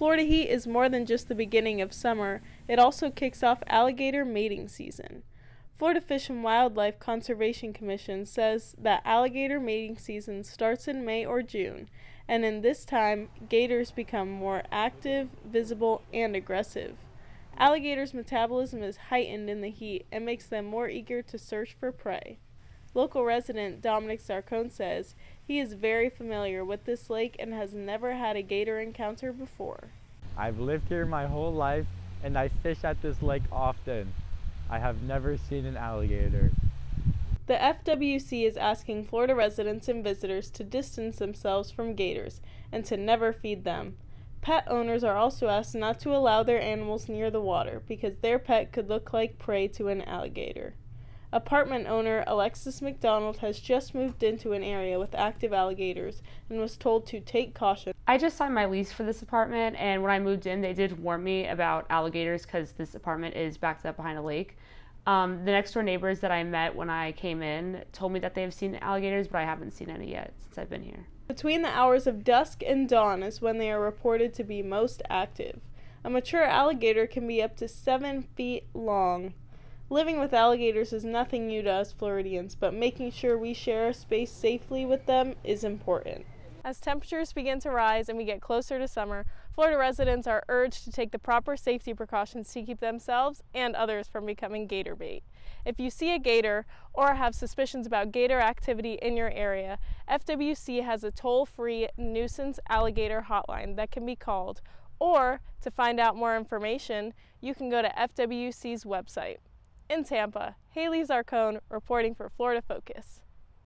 Florida heat is more than just the beginning of summer, it also kicks off alligator mating season. Florida Fish and Wildlife Conservation Commission says that alligator mating season starts in May or June, and in this time, gators become more active, visible, and aggressive. Alligators' metabolism is heightened in the heat and makes them more eager to search for prey. Local resident Dominic Zarcone says he is very familiar with this lake and has never had a gator encounter before. I've lived here my whole life and I fish at this lake often. I have never seen an alligator. The FWC is asking Florida residents and visitors to distance themselves from gators and to never feed them. Pet owners are also asked not to allow their animals near the water because their pet could look like prey to an alligator. Apartment owner Alexis McDonald has just moved into an area with active alligators and was told to take caution. I just signed my lease for this apartment, and when I moved in, they did warn me about alligators because this apartment is backed up behind a lake. Um, the next door neighbors that I met when I came in told me that they have seen alligators, but I haven't seen any yet since I've been here. Between the hours of dusk and dawn is when they are reported to be most active. A mature alligator can be up to seven feet long. Living with alligators is nothing new to us Floridians, but making sure we share our space safely with them is important. As temperatures begin to rise and we get closer to summer, Florida residents are urged to take the proper safety precautions to keep themselves and others from becoming gator bait. If you see a gator or have suspicions about gator activity in your area, FWC has a toll-free nuisance alligator hotline that can be called, or to find out more information, you can go to FWC's website. In Tampa, Haley Zarcone reporting for Florida Focus.